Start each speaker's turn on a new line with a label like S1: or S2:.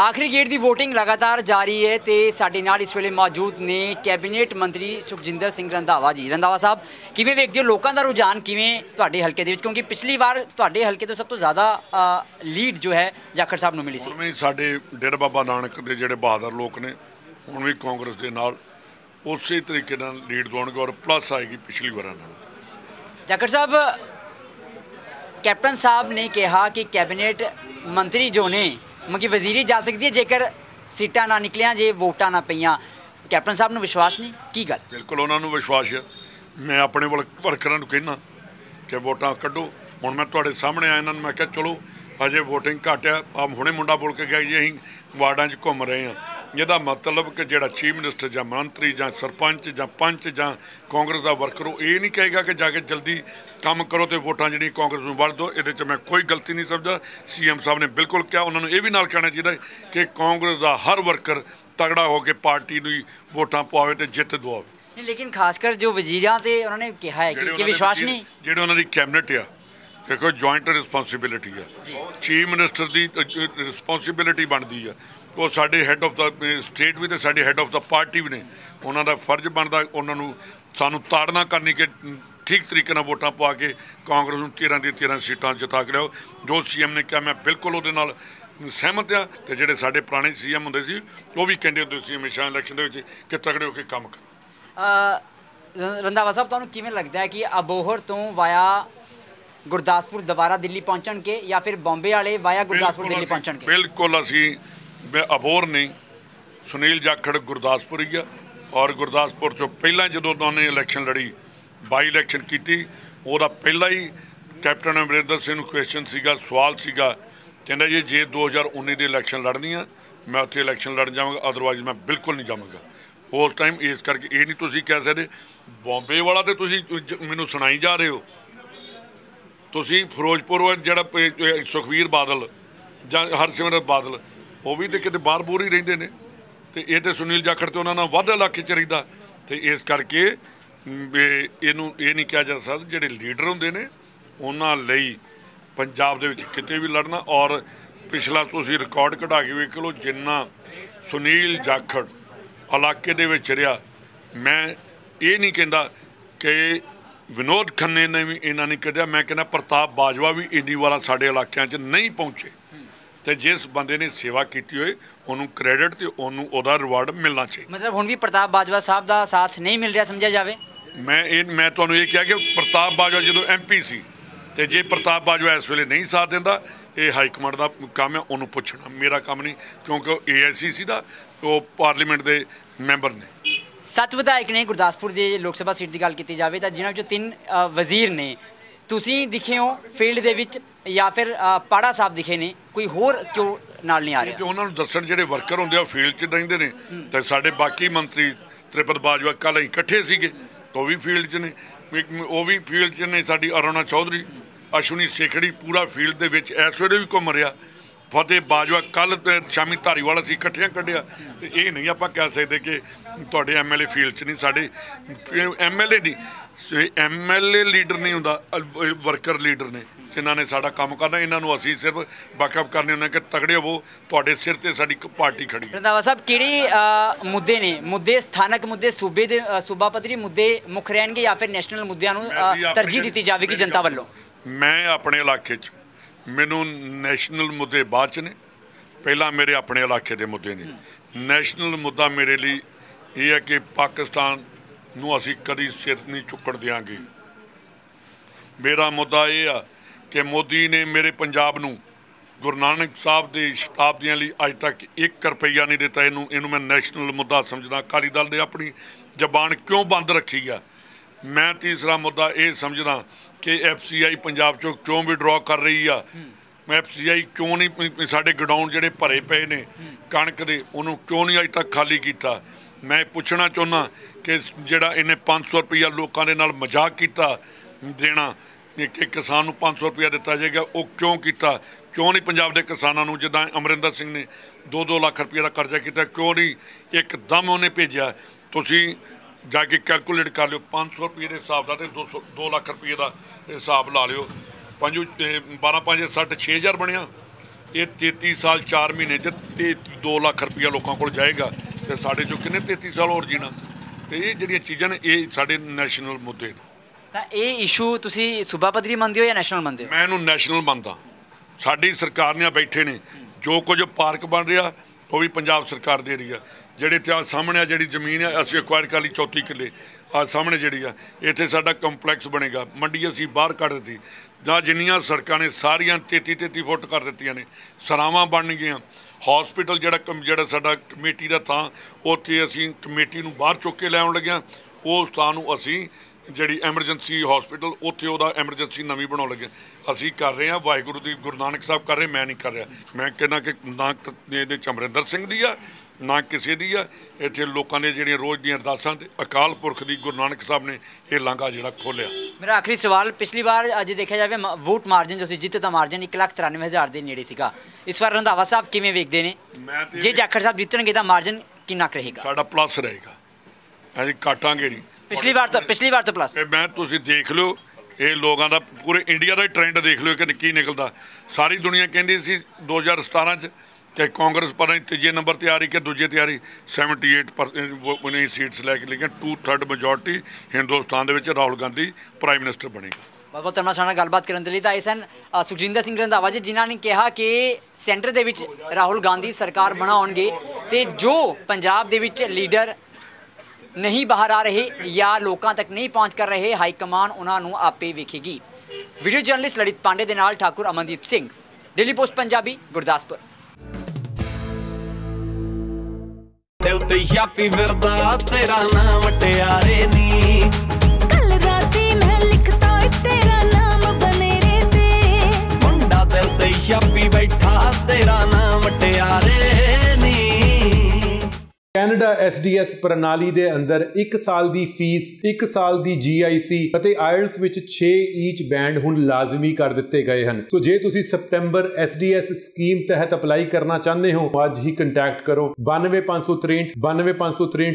S1: ਆਖਰੀ ਗੇੜ ਦੀ VOTING ਲਗਾਤਾਰ ਜਾਰੀ ਹੈ ਤੇ ਸਾਡੇ ਨਾਲ ਇਸ ਵੇਲੇ ਮੌਜੂਦ ਨੇ ਕੈਬਨਿਟ ਮੰਤਰੀ ਸੁਖਜਿੰਦਰ ਸਿੰਘ ਰੰਧਾਵਾ ਜੀ। ਰੰਧਾਵਾ ਸਾਹਿਬ ਕਿਵੇਂ ਵੇਖਦੇ ਹੋ ਲੋਕਾਂ ਦਾ ਰੁਝਾਨ ਕਿਵੇਂ ਤੁਹਾਡੇ ਹਲਕੇ ਦੇ ਵਿੱਚ? ਕਿਉਂਕਿ ਪਿਛਲੀ ਵਾਰ ਤੁਹਾਡੇ ਹਲਕੇ ਤੋਂ ਸਭ ਤੋਂ ਜ਼ਿਆਦਾ ਲੀਡ ਜੋ ਹੈ ਜਾਖੜ ਸਾਹਿਬ ਨੂੰ ਮਿਲੀ ਸੀ।
S2: ਹੁਣ ਵੀ ਸਾਡੇ ਡੇਰਾ ਬਾਬਾ ਨਾਨਕ ਦੇ ਜਿਹੜੇ ਬਹਾਦਰ ਲੋਕ ਨੇ ਹੁਣ ਵੀ ਕਾਂਗਰਸ ਦੇ ਨਾਲ ਉਸੇ ਤਰੀਕੇ ਨਾਲ ਲੀਡ ਦਵਾਉਣਗੇ ਔਰ ਪਲੱਸ ਆਏਗੀ ਪਿਛਲੀ ਵਾਰਾਂ ਨਾਲ।
S1: ਜਾਖੜ ਸਾਹਿਬ ਕੈਪਟਨ ਸਾਹਿਬ ਨੇ ਕਿਹਾ ਕਿ ਕੈਬਨਿਟ ਮੰਤਰੀ ਜੋ ਨੇ ਮਗੀ ਵਜ਼ੀਰੀ ਜਾ ਸਕਦੀ ਹੈ ਜੇਕਰ ਸੀਟਾਂ ਨਾ ਨਿਕਲੀਆਂ, ਜੇ ਵੋਟਾਂ ਨਾ ਪਈਆਂ। ਕੈਪਟਨ ਸਾਹਿਬ ਨੂੰ ਵਿਸ਼ਵਾਸ ਨਹੀਂ? ਕੀ ਗੱਲ?
S2: ਬਿਲਕੁਲ ਉਹਨਾਂ ਨੂੰ ਵਿਸ਼ਵਾਸ ਹੈ। ਮੈਂ ਆਪਣੇ ਵੱਲ ਵਰਕਰਾਂ ਨੂੰ ਕਹਿਣਾ ਕਿ ਵੋਟਾਂ ਕੱਢੋ। ਹੁਣ ਮੈਂ ਤੁਹਾਡੇ ਸਾਹਮਣੇ ਆਇਆ ਇਹਨਾਂ ਨੂੰ, ਮੈਂ ਕਿਹਾ, ਚਲੋ, ਅਜੇ VOTING ਘੱਟ ਆ ਆ ਹੁਣੇ ਮੁੰਡਾ ਬੋਲ ਕੇ ਗਿਆ ਜੀ, ਅਸੀਂ ਵਾਰਡਾਂ 'ਚ ਘੁੰਮ ਰਹੇ ਹਾਂ। ਇਹਦਾ ਮਤਲਬ ਕਿ ਜਿਹੜਾ ਚੀਫ ਮਿਨਿਸਟਰ ਜਾਂ ਮੰਤਰੀ ਜਾਂ ਸਰਪੰਚ ਜਾਂ ਪੰਚ ਜਾਂ ਕਾਂਗਰਸ ਦਾ ਵਰਕਰ ਉਹ ਇਹ ਨਹੀਂ ਕਹੇਗਾ ਕਿ ਜਾ ਕੇ ਜਲਦੀ ਕੰਮ ਕਰੋ ਤੇ ਵੋਟਾਂ ਜਿਹੜੀ ਕਾਂਗਰਸ ਨੂੰ ਵੜ ਦਿਓ। ਇਹਦੇ 'ਚ ਮੈਂ ਕੋਈ ਗਲਤੀ ਨਹੀਂ ਸਮਝਦਾ। ਸੀਐਮ ਸਾਹਿਬ ਨੇ ਬਿਲਕੁਲ ਕਿਹਾ ਉਹਨਾਂ ਨੂੰ ਇਹ ਵੀ ਨਾਲ ਕਹਿਣਾ ਚਾਹੀਦਾ ਕਿ ਕਾਂਗਰਸ ਦਾ ਹਰ ਵਰਕਰ ਤਗੜਾ ਹੋ ਕੇ ਪਾਰਟੀ ਨੂੰ ਵੋਟਾਂ ਪਵਾਵੇ ਤੇ ਜਿੱਤ ਦਵਾਵੇ।
S1: ਨਹੀਂ ਲੇਕਿਨ ਖਾਸ ਕਰ ਜੋ ਵਜ਼ੀਰਾਂ ਤੇ ਉਹਨਾਂ ਨੇ ਕਿਹਾ ਹੈ ਕਿ ਵਿਸ਼ਵਾਸ ਨਹੀਂ।
S2: ਜਿਹੜੇ ਉਹਨਾਂ ਦੀ ਕੈਬਨਿਟ ਆ ਦੇਖੋ ਜੁਆਇੰਟ ਰਿਸਪੌਂਸਿਬਿਲਿਟੀ ਆ। ਚੀਫ ਮਿਨਿਸਟਰ ਦੀ ਰਿਸਪੌਂਸਿਬਿਲਿਟੀ ਬਣਦੀ ਆ। ਉਹ ਸਾਡੇ ਹੈੱਡ ਆਫ ਦਾ ਸਟੇਟ ਵੀ ਤੇ ਸਾਡੇ ਹੈੱਡ ਆਫ ਦਾ ਪਾਰਟੀ ਵੀ ਨੇ। ਉਹਨਾਂ ਦਾ ਫਰਜ਼ ਬਣਦਾ ਉਹਨਾਂ ਨੂੰ ਸਾਨੂੰ ਤਾੜਨਾ ਕਰਨੀ ਕਿ ਠੀਕ ਤਰੀਕੇ ਨਾਲ ਵੋਟਾਂ ਪਵਾ ਕੇ ਕਾਂਗਰਸ ਨੂੰ 13 ਦੀ 13 ਸੀਟਾਂ ਜਿਤਾ ਕੇ ਲਿਆਓ। ਜੋ ਸੀਐਮ ਨੇ ਕਿਹਾ ਮੈਂ ਬਿਲਕੁਲ ਉਹਦੇ ਨਾਲ ਸਹਿਮਤ ਆ ਤੇ ਜਿਹੜੇ ਸਾਡੇ ਪੁਰਾਣੇ ਸੀਐਮ ਹੁੰਦੇ ਸੀ ਉਹ ਵੀ ਕਹਿੰਦੇ ਹੁੰਦੇ ਸੀ ਹਮੇਸ਼ਾ ਇਲੈਕਸ਼ਨ ਦੇ ਵਿੱਚ ਕਿ ਤਗੜੇ ਹੋ ਕੇ ਕੰਮ ਕਰੋ।
S1: ਰੰਧਾਵਾ ਸਾਹਿਬ ਤੁਹਾਨੂੰ ਕਿਵੇਂ ਲੱਗਦਾ ਹੈ ਕਿ ਅਬੋਹਰ ਤੋਂ ਵਾਇਆ ਗੁਰਦਾਸਪੁਰ ਦੁਬਾਰਾ ਦਿੱਲੀ ਪਹੁੰਚਣਗੇ ਜਾਂ ਫਿਰ ਬੰਬੇ ਵਾਲੇ ਵਾਇਆ ਗੁਰਦਾਸਪੁਰ ਦਿੱਲੀ ਪਹੁੰਚਣਗੇ?
S2: ਬਿਲਕੁਲ ਅਸੀਂ ਮੈਂ ਅਬੋਰ ਨਹੀਂ, ਸੁਨੀਲ ਜਾਖੜ ਗੁਰਦਾਸਪੁਰ ਹੀ ਆ ਔਰ ਗੁਰਦਾਸਪੁਰ 'ਚੋਂ ਪਹਿਲਾਂ ਜਦੋਂ ਉਹਨਾਂ ਨੇ ਇਲੈਕਸ਼ਨ ਲੜੀ ਬਾਈ ਇਲੈਕਸ਼ਨ ਕੀਤੀ, ਉਹਦਾ ਪਹਿਲਾਂ ਹੀ ਕੈਪਟਨ ਅਮਰਿੰਦਰ ਸਿੰਘ ਨੂੰ ਕੁਐਸਚਨ ਸੀਗਾ, ਸਵਾਲ ਸੀਗਾ, ਕਹਿੰਦਾ ਜੀ, ਜੇ 2019 ਦੀ ਇਲੈਕਸ਼ਨ ਲੜਨੀ ਆ ਮੈਂ ਉੱਥੇ ਇਲੈਕਸ਼ਨ ਲੜਨ ਜਾਵਾਂਗਾ ਅਦਰਵਾਈਜ਼ ਮੈਂ ਬਿਲਕੁਲ ਨਹੀਂ ਜਾਵਾਂਗਾ। ਉਸ ਟਾਈਮ ਇਸ ਕਰਕੇ ਇਹ ਨਹੀਂ ਤੁਸੀਂ ਕਹਿ ਸਕਦੇ ਬੰਬੇ ਵਾਲਾ ਤੇ ਤੁਸੀਂ ਮੈਨੂੰ ਸੁਣਾਈ ਜਾ ਰਹੇ ਹੋ। ਤੁਸੀਂ ਫਿਰੋਜ਼ਪੁਰ ਵਾਲਾ ਜਿਹੜਾ ਪ- ਸੁਖਵੀਰ ਬਾਦਲ ਜਾਂ ਹਰਸਿਮਰਤ ਬਾਦਲ ਉਹ ਵੀ ਤੇ ਕਿਤੇ ਬਾਹਰ ਬੂਰ ਹੀ ਰਹਿੰਦੇ ਨੇ। ਤੇ ਇਹ ਤੇ ਸੁਨੀਲ ਜਾਖੜ ਤੇ ਉਹਨਾਂ ਨਾਲ ਵੱਧ ਇਲਾਕੇ ਚ ਰਹਿੰਦਾ। ਤੇ ਇਸ ਕਰਕੇ ਮ, ਇਹਨੂੰ ਇਹ ਨਹੀਂ ਕਿਹਾ ਜਾ ਸਕਦਾ ਜਿਹੜੇ ਲੀਡਰ ਹੁੰਦੇ ਨੇ ਉਹਨਾਂ ਲਈ ਪੰਜਾਬ ਦੇ ਵਿੱਚ ਕਿਤੇ ਵੀ ਲੜਨਾ। ਔਰ ਪਿਛਲਾ ਤੁਸੀਂ ਰਿਕਾਰਡ ਕਢਾ ਕੇ ਵੇਖ ਲਓ ਜਿੰਨਾ ਸੁਨੀਲ ਜਾਖੜ ਇਲਾਕੇ ਦੇ ਵਿੱਚ ਰਿਹਾ ਮੈਂ ਇਹ ਨਹੀਂ ਕਹਿੰਦਾ ਕਿ ਵਿਨੋਦ ਖੰਨੇ ਨੇ ਵੀ ਇਹਨਾਂ ਨਹੀਂ ਕੱਢਿਆ। ਮੈਂ ਕਹਿੰਦਾ ਪ੍ਰਤਾਪ ਬਾਜਵਾ ਵੀ ਇੰਨੀ ਵਾਲਾ ਸਾਡੇ ਇਲਾਕਿਆਂ 'ਚ ਨਹੀਂ ਪਹੁੰਚੇ। ਤੇ ਜਿਸ ਬੰਦੇ ਨੇ ਸੇਵਾ ਕੀਤੀ ਹੋਏ ਉਹਨੂੰ ਕ੍ਰੈਡਿਟ ਤੇ ਉਹਨੂੰ ਉਹਦਾ ਰਿਵਾਰਡ ਮਿਲਣਾ ਚਾਹੀਦਾ।
S1: ਮਤਲਬ ਹੁਣ ਵੀ ਪ੍ਰਤਾਪ ਬਾਜਵਾ ਸਾਹਿਬ ਦਾ ਸਾਥ ਨਹੀਂ ਮਿਲ ਰਿਹਾ ਸਮਝਿਆ ਜਾਵੇ?
S2: ਮੈਂ ਇਹ ਮੈਂ ਤੁਹਾਨੂੰ ਇਹ ਕਿਹਾ ਕਿ ਪ੍ਰਤਾਪ ਬਾਜਵਾ ਜਦੋਂ ਐਮਪੀ ਸੀ ਤੇ ਜੇ ਪ੍ਰਤਾਪ ਬਾਜਵਾ ਇਸ ਵੇਲੇ ਨਹੀਂ ਸਾਥ ਦਿੰਦਾ ਇਹ ਹਾਈ ਕਮਾਂਡ ਦਾ ਕੰਮ ਹੈ ਉਹਨੂੰ ਪੁੱਛਣਾ। ਮੇਰਾ ਕੰਮ ਨਹੀਂ ਕਿਉਂਕਿ ਉਹ ਏਆਈਸੀਸੀ ਦਾ ਉਹ ਪਾਰਲੀਮੈਂਟ ਦੇ ਮੈਂਬਰ ਨੇ।
S1: ਸੱਤ ਵਿਧਾਇਕ ਨੇ ਗੁਰਦਾਸਪੁਰ ਦੇ ਲੋਕ ਸਭਾ ਸੀਟ ਦੀ ਗੱਲ ਕੀਤੀ ਜਾਵੇ ਤਾਂ ਜਿਨ੍ਹਾਂ ਵਿੱਚੋਂ ਤਿੰਨ ਵਜ਼ੀਰ ਨੇ। ਤੁਸੀਂ ਦਿਖੇ ਹੋ ਫੀਲਡ ਦੇ ਵਿੱਚ ਜਾਂ ਫਿਰ ਪਾੜਾ ਸਾਹਿਬ ਦਿਖੇ ਨੇ ਕੋਈ ਹੋਰ ਕਿਉਂ ਨਾਲ ਨਹੀਂ ਆ
S2: ਕਿ
S1: ਰਿਹਾ?
S2: ਉਹਨਾਂ ਨੂੰ ਦੱਸਣ ਜਿਹੜੇ ਵਰਕਰ ਹੁੰਦੇ ਆ ਫੀਲਡ 'ਚ ਰਹਿੰਦੇ ਨੇ। ਤੇ ਸਾਡੇ ਬਾਕੀ ਮੰਤਰੀ ਤ੍ਰਿਪਤ ਬਾਜਵਾ ਕੱਲ੍ਹ ਅਸੀਂ ਇਕੱਠੇ ਸੀਗੇ ਉਹ ਵੀ ਫੀਲਡ 'ਚ ਨੇ। ਉਹ ਵੀ ਫੀਲਡ 'ਚ ਨੇ ਸਾਡੀ ਅਰੁਣਾ ਚੌਧਰੀ ਅਸ਼ਵਨੀ ਸੇਖੜੀ ਪੂਰਾ ਫੀਲਡ ਦੇ ਵਿੱਚ ਇਸ ਵੇਲੇ ਵੀ ਘੁੰਮ ਰਿਹਾ। ਫਤਿਹ ਬਾਜਵਾ ਕੱਲ ਸ਼ਾਮੀ ਧਾਰੀਵਾਲ ਅਸੀਂ ਇਕੱਠਿਆਂ ਕੱਢਿਆ। ਤੇ ਇਹ ਨਹੀਂ ਆਪਾਂ ਕਹਿ ਸਕਦੇ ਕਿ ਤੁਹਾਡੇ ਐਮਐਲਏ ਫੀਲਡ 'ਚ ਨਹੀਂ ਸਾਡੇ ਐਮਐਲਏ ਨਹੀਂ। ਐਮਐਲਏ ਲੀਡਰ ਨਹੀਂ ਹੁੰਦਾ ਵਰਕਰ ਲੀਡਰ ਨੇ ਜਿਨ੍ਹਾਂ ਨੇ ਸਾਡਾ ਕੰਮ ਕਰਨਾ। ਇਹਨਾਂ ਨੂੰ ਅਸੀਂ ਸਿਰਫ ਬੈਕਅਪ ਕਰਨੇ ਹੁੰਦੇ ਕਿ ਤਗੜੇ ਹੋਵੋ ਤੁਹਾਡੇ ਸਿਰ ਤੇ ਸਾਡੀ ਪਾਰਟੀ ਖੜੀ ਹੈ।
S1: ਰੰਧਾਵਾ ਸਾਹਿਬ ਕਿਹੜੇ ਮੁੱਦੇ ਨੇ? ਮੁੱਦੇ ਸਥਾਨਕ ਮੁੱਦੇ ਸੂਬੇ ਦੇ ਸੂਬਾ ਪੱਧਰੀ ਮੁੱਦੇ ਮੁੱਖ ਰਹਿਣਗੇ ਜਾਂ ਫਿਰ ਨੈਸ਼ਨਲ ਮੁੱਦਿਆਂ ਨੂੰ ਤਰਜੀਹ ਦਿੱਤੀ ਜਾਵੇਗੀ ਜਨਤਾ ਵੱਲੋਂ?
S2: ਮੈਂ ਆਪਣੇ ਇਲਾਕੇ 'ਚ ਮੈਨੂੰ ਨੈਸ਼ਨਲ ਮੁੱਦੇ ਬਾਅਦ 'ਚ ਨੇ। ਪਹਿਲਾਂ ਮੇਰੇ ਆਪਣੇ ਇਲਾਕੇ ਦੇ ਮੁੱਦੇ ਨੇ। ਨੈਸ਼ਨਲ ਮੁੱਦਾ ਮੇਰੇ ਲਈ ਇਹ ਹੈ ਕਿ ਪਾਕਿਸਤਾਨ ਨੂੰ ਅਸੀਂ ਕਦੀ ਸਿਰ ਨਹੀਂ ਚੁੱਕਣ ਦਿਆਂਗੇ। ਮੇਰਾ ਮੁੱਦਾ ਇਹ ਆ ਕਿ ਮੋਦੀ ਨੇ ਮੇਰੇ ਪੰਜਾਬ ਨੂੰ ਗੁਰੂ ਨਾਨਕ ਸਾਹਿਬ ਦੇ ਸ਼ਤਾਬਦੀਆਂ ਲਈ ਅੱਜ ਤੱਕ 1 ਰੁਪਈਆ ਨਹੀਂ ਦਿੱਤਾ। ਇਹਨੂੰ ਇਹਨੂੰ ਮੈਂ ਨੈਸ਼ਨਲ ਮੁੱਦਾ ਸਮਝਦਾ। ਅਕਾਲੀ ਦਲ ਨੇ ਆਪਣੀ ਜ਼ਬਾਨ ਕਿਉਂ ਬੰਦ ਰੱਖੀ ਆ? ਮੈਂ ਤੀਸਰਾ ਮੁੱਦਾ ਇਹ ਸਮਝਦਾ ਕਿ ਐਫਸੀਆਈ ਪੰਜਾਬ ਚੋਂ ਕਿਉਂ ਵਿਡਰਾਅ ਕਰ ਰਹੀ ਆ? ਐਫਸੀਆਈ ਕਿਉਂ ਨਹੀਂ ਸਾਡੇ ਗਡਾਊਨ ਜਿਹੜੇ ਭਰੇ ਪਏ ਨੇ, ਕਣਕ ਦੇ, ਉਹਨੂੰ ਕਿਉਂ ਨਹੀਂ ਅਜੇ ਤੱਕ ਖਾਲੀ ਕੀਤਾ? ਮੈਂ ਪੁੱਛਣਾ ਚਾਹੁੰਦਾ ਕਿ ਜਿਹੜਾ ਇਹਨੇ 500 ਰੁਪਈਆ ਲੋਕਾਂ ਦੇ ਨਾਲ ਮਜ਼ਾਕ ਕੀਤਾ, ਦੇਣਾ ਕਿ ਕਿਸਾਨ ਨੂੰ 500 ਰੁਪਇਆ ਦਿੱਤਾ ਜਾਏਗਾ, ਉਹ ਕਿਉਂ ਕੀਤਾ? ਕਿਉਂ ਨਹੀਂ ਪੰਜਾਬ ਦੇ ਕਿਸਾਨਾਂ ਨੂੰ, ਜਿੱਦਾਂ ਅਮਰਿੰਦਰ ਸਿੰਘ ਨੇ 2-2 ਲੱਖ ਰੁਪਏ ਦਾ ਕਰਜ਼ਾ ਕੀਤਾ, ਕਿਉਂ ਨਹੀਂ? ਇੱਕਦਮ ਉਹਨੇ ਭੇਜਿਆ। ਤੁਸੀਂ ਜਾ ਕੇ ਕੈਲਕੂਲੇਟ ਕਰ ਲਿਓ 500 ਰੁਪਏ ਦੇ ਹਿਸਾਬ ਦਾ ਤੇ 200 2 ਲੱਖ ਰੁਪਏ ਦਾ ਹਿਸਾਬ ਲਾ ਲਿਓ। ਪੰਜ 12 5 60 6000 ਬਣਿਆ। ਇਹ 33 ਸਾਲ 4 ਮਹੀਨੇ ਚ ਤੇ 2 ਲੱਖ ਰੁਪਇਆ ਲੋਕਾਂ ਕੋਲ ਜਾਏਗਾ। ਤੇ ਸਾਡੇ ਚੋਂ ਕਿੰਨੇ 33 ਸਾਲ ਹੋਰ ਜੀਣਾ? ਤੇ ਇਹ ਜਿਹੜੀਆਂ ਚੀਜ਼ਾਂ ਨੇ ਇਹ ਸਾਡੇ ਨੈਸ਼ਨਲ ਮੁੱਦੇ ਨੇ।
S1: ਤਾਂ ਇਹ ਇਸ਼ੂ ਤੁਸੀਂ ਸੂਬਾ ਪੱਧਰੀ ਮੰਨਦੇ ਹੋ ਜਾਂ ਨੈਸ਼ਨਲ ਮੰਨਦੇ ਹੋ?
S2: ਮੈਂ ਇਹਨੂੰ ਨੈਸ਼ਨਲ ਮੰਨਦਾ। ਸਾਡੀ ਸਰਕਾਰ ਨੇ ਬੈਠੇ ਨੇ। ਜੋ ਕੁਝ ਪਾਰਕ ਬਣ ਰਿਹਾ ਉਹ ਵੀ ਪੰਜਾਬ ਸਰਕਾਰ ਦੇ ਰਹੀ ਆ। ਜਿਹੜੇ ਤੇ ਆਹ ਸਾਹਮਣੇ ਆ, ਜਿਹੜੀ ਜ਼ਮੀਨ ਹੈ ਅਸੀਂ ਐਕਵਾਇਰ ਕਰ ਲਈ 34 ਕਿੱਲੇ। ਆ ਸਾਹਮਣੇ ਜਿਹੜੀ ਆ, ਇੱਥੇ ਸਾਡਾ ਕੰਪਲੈਕਸ ਬਣੇਗਾ। ਮੰਡੀ ਅਸੀਂ ਬਾਹਰ ਕੱਢ ਦਿੱਤੀ। ਜਾਂ ਜਿੰਨੀਆਂ ਸੜਕਾਂ ਨੇ, ਸਾਰੀਆਂ 33 33 ਫੁੱਟ ਕਰ ਦਿੱਤੀਆਂ ਨੇ। ਸਰਾਵਾਂ ਬਣ ਗਈਆਂ। ਹਸਪੀਟਲ ਜਿਹੜਾ ਕਮ- ਜਿਹੜਾ ਸਾਡਾ ਕਮੇਟੀ ਦਾ ਥਾਂ, ਉੱਥੇ ਅਸੀਂ ਕਮੇਟੀ ਨੂੰ ਬਾਹਰ ਚੁੱਕ ਕੇ ਲੈ ਆਉਣ ਲੱਗਿਆ। ਉਸ ਥਾਂ ਨੂੰ ਅਸੀਂ ਜਿਹੜੀ ਐਮਰਜੈਂਸੀ ਹਸਪੀਟਲ ਉੱਥੇ ਉਹਦਾ ਐਮਰਜੈਂਸੀ ਨਵੀਂ ਬਣਾਉਣ ਲੱਗੇ। ਅਸੀਂ ਕਰ ਰਹੇ ਹਾਂ ਵਾਹਿਗੁਰੂ ਦੀ ਗੁਰੂ ਨਾਨਕ ਸਾਹਿਬ ਕਰ ਰਹੇ ਮੈਂ ਨਹੀਂ ਕਰ ਰਿਹਾ। ਮੈਂ ਕਹਿੰਦਾ ਕਿ ਨਾ ਇਹਦੇ ਚ ਅਮਰਿੰਦਰ ਸਿੰਘ ਦੀ ਆ ਨਾ ਕਿਸੇ ਦੀ ਆ। ਇੱਥੇ ਲੋਕਾਂ ਦੇ ਜਿਹੜੀਆਂ ਰੋਜ਼ ਦੀਆਂ ਅਰਦਾਸਾਂ ਤੇ ਅਕਾਲ ਪੁਰਖ ਦੀ ਗੁਰੂ ਨਾਨਕ ਸਾਹਿਬ ਨੇ ਇਹ ਲਾਂਘਾ ਜਿਹੜਾ ਖੋਲਿਆ
S1: ਮੇਰਾ ਆਖਰੀ ਸਵਾਲ ਪਿਛਲੀ ਵਾਰ ਅੱਜ ਦੇਖਿਆ ਜਾਵੇ ਵੋਟ ਮਾਰਜਨ ਜੋ ਸੀ ਜਿੱਤ ਦਾ ਮਾਰਜਨ 1,93,000 ਦੇ ਨੇੜੇ ਸੀਗਾ। ਇਸ ਵਾਰ ਰੰਧਾਵਾ ਸਾਹਿਬ ਕਿਵੇਂ ਵੇਖਦੇ ਨੇ? ਜੇ ਜਾਖੜ ਸਾਹਿਬ ਜਿੱਤਣਗੇ ਤਾਂ ਮਾਰਜਨ ਕਿੰਨਾ ਰਹੇਗਾ?
S2: ਸਾਡਾ ਪਲੱਸ ਰਹੇਗਾ। ਅਸੀਂ ਕਾਟਾਂਗੇ ਨਹੀਂ।
S1: ਪਿਛਲੀ ਵਾਰ ਤੋਂ ਪਿਛਲੀ ਵਾਰ ਤੋਂ ਪਲੱਸ
S2: ਤੇ ਮੈਂ ਤੁਸੀਂ ਦੇਖ ਲਓ ਇਹ ਲੋਕਾਂ ਦਾ ਪੂਰੇ ਇੰਡੀਆ ਦਾ ਟ੍ਰੈਂਡ ਦੇਖ ਲਿਓ ਕਿ ਕੀ ਨਿਕਲਦਾ। ਸਾਰੀ ਦੁਨੀਆ ਕਹਿੰਦੀ ਸੀ 2017 ਚ ਕਿ ਕਾਂਗਰਸ ਪਰ ਤੀਜੇ ਨੰਬਰ ਤੇ ਆ ਰਹੀ ਕਿ ਦੂਜੇ ਤੇ ਆ ਰਹੀ। 78% ਉਹਨੇ ਸੀਟਸ ਲੈ ਕੇ ਲੇਕਿਨ 2/3 ਮੈਜੋਰਟੀ ਹਿੰਦੁਸਤਾਨ ਦੇ ਵਿੱਚ ਰਾਹੁਲ ਗਾਂਧੀ ਪ੍ਰਾਈਮ ਮਿਨਿਸਟਰ ਬਣੇਗਾ।
S1: ਬਹੁਤ ਬਹੁਤ ਧੰਨਵਾਦ ਸਾਡੇ ਗੱਲਬਾਤ ਕਰਨ ਦੇ ਲਈ ਤਾਂ ਇਹ ਸਨ। ਸੁਖਜਿੰਦਰ ਸਿੰਘ ਰੰਧਾਵਾ ਜੀ ਜਿਨ੍ਹਾਂ ਨੇ ਕਿਹਾ ਕਿ ਸੈਂਟਰ ਦੇ ਵਿੱਚ ਰਾਹੁਲ ਗਾਂਧੀ ਸਰਕਾਰ ਬਣਾਉਣਗੇ ਤੇ ਜੋ ਪੰਜਾਬ ਦੇ ਵਿੱਚ ਲੀਡਰ ਨਹੀਂ ਬਾਹਰ ਆ ਰਹੇ ਜਾਂ ਲੋਕਾਂ ਤੱਕ ਨਹੀਂ ਪਹੁੰਚ ਕਰ ਰਹੇ, ਹਾਈ ਕਮਾਨ ਉਹਨਾਂ ਨੂੰ ਆਪੇ ਵੇਖੇਗੀ। ਵੀਡੀਓ ਜਰਨਲਿਸਟ ਲਲਿਤ ਪਾਂਡੇ ਦੇ ਨਾਲ ਠਾਕੁਰ ਅਮਨਦੀਪ ਸਿੰਘ, ਡੇਲੀ ਪੋਸਟ ਪੰਜਾਬੀ, ਗੁਰਦਾਸਪੁਰ।
S3: ਦਿਲ ਤੇ ਛਾਪੀ ਫਿਰਦਾ, ਤੇਰਾ ਨਾਮ ਟਿਆਰੇ ਨੀ।
S4: ਕੈਨੇਡਾ SDS ਪ੍ਰਣਾਲੀ ਦੇ ਅੰਦਰ 1 ਸਾਲ ਦੀ ਫੀਸ 1 ਸਾਲ ਦੀ GIC ਅਤੇ IELTS ਵਿੱਚ 6 ਈਚ ਬੈਂਡ ਹੁਣ ਲਾਜ਼ਮੀ ਕਰ ਦਿੱਤੇ ਗਏ ਹਨ। ਸੋ ਜੇ ਤੁਸੀਂ ਸਪਟੈਂਬਰ SDS ਸਕੀਮ ਤਹਿਤ ਅਪਲਾਈ ਕਰਨਾ ਚਾਹੁੰਦੇ ਹੋ ਅੱਜ ਹੀ ਕੰਟੈਕਟ ਕਰੋ। 92563 92563